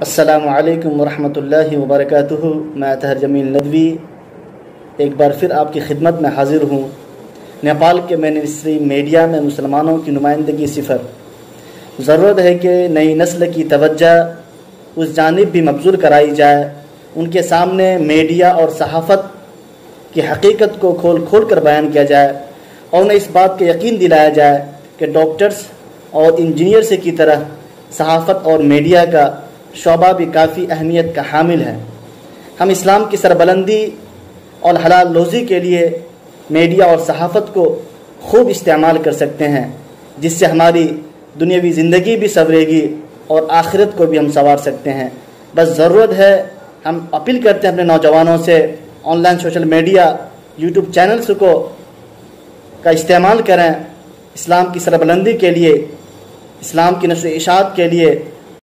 السلام علیکم ورحمۃ اللہ وبرکاتہ۔ میں اطہر جمیل ندوی، ایک بار پھر آپ کی خدمت میں حاضر ہوں۔ نیپال کے مینسٹری میڈیا میں مسلمانوں کی نمائندگی صفر۔ ضرورت ہے کہ نئی نسل کی توجہ اس جانب بھی مبزول کرائی جائے۔ ان کے سامنے میڈیا اور صحافت کی حقیقت کو کھول کھول کر بیان کیا جائے اور انہیں اس بات کا یقین دلایا جائے کہ ڈاکٹرز اور انجینئر سے کی طرح صحافت اور میڈیا کا شعبہ بھی کافی اہمیت کا حامل ہے۔ ہم اسلام کی سربلندی اور حلال لوزی کے لیے میڈیا اور صحافت کو خوب استعمال کر سکتے ہیں، جس سے ہماری دنیاوی زندگی بھی سنورے گی اور آخرت کو بھی ہم سنوار سکتے ہیں۔ بس ضرورت ہے، ہم اپیل کرتے ہیں اپنے نوجوانوں سے online social media, YouTube channels کو کا استعمال کریں۔ اسلام کی سربلندی کے لیے، اسلام کی نشر و اشاعت کے لیے